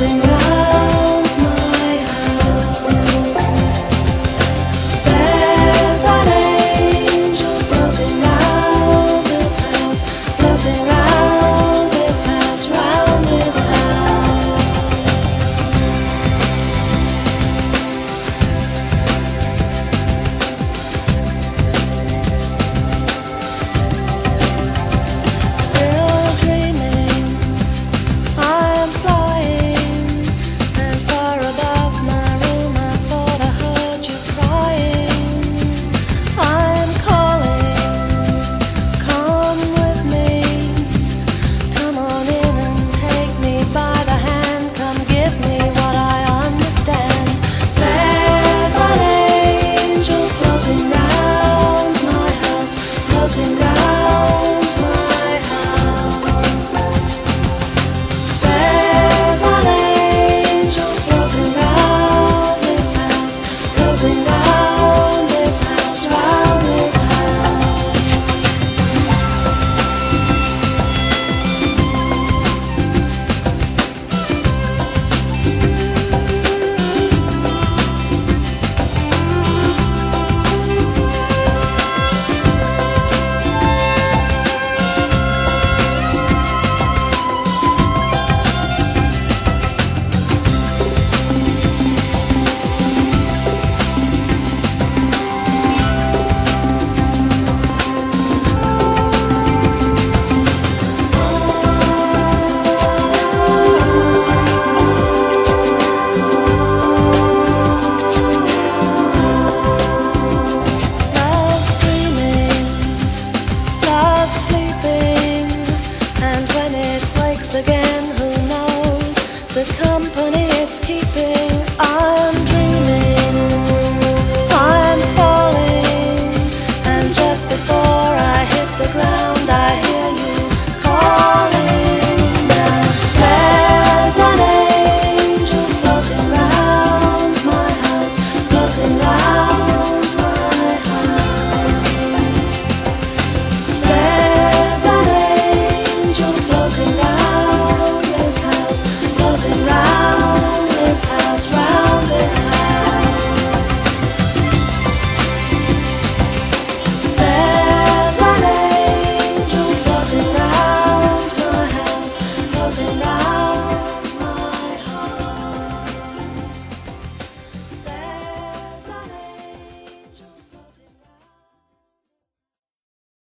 melting